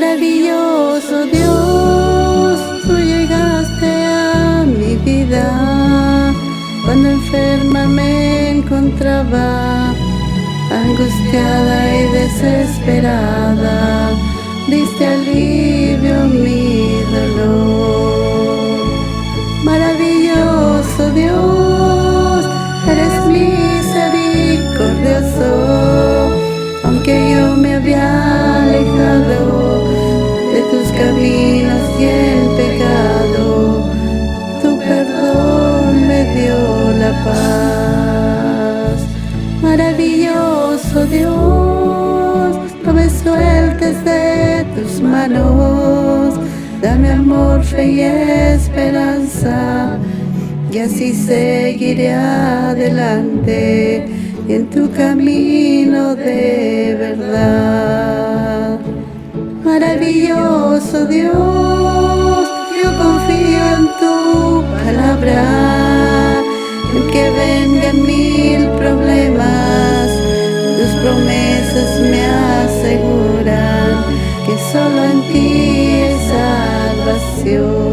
Maravilloso Dios, tú llegaste a mi vida. Cuando enferma me encontraba, angustiada y desesperada, diste alivio mi dolor. Maravilloso Dios, eres misericordioso, aunque yo me había alejado Dios, no me sueltes de tus manos, dame amor, fe y esperanza, y así seguiré adelante en tu camino de verdad. Maravilloso Dios, yo confío en tu palabra, aunque vengan mil problemas, tus promesas me aseguran que solo en ti es salvación.